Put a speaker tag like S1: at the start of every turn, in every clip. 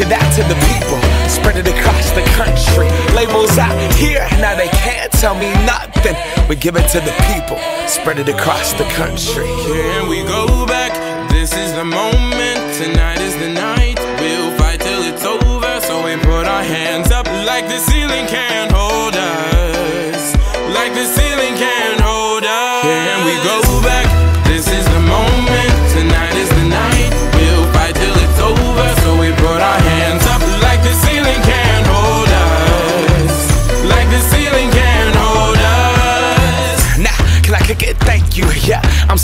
S1: give that to the people, spread it across the country. Labels out here, now they can't tell me nothing. We give it to the people, spread it across the country.
S2: Here we go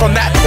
S1: from that